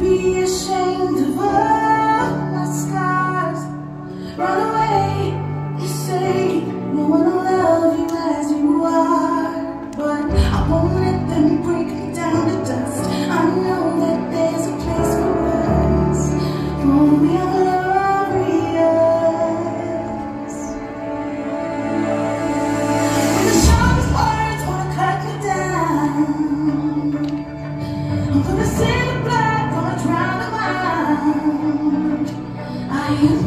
be ashamed. I am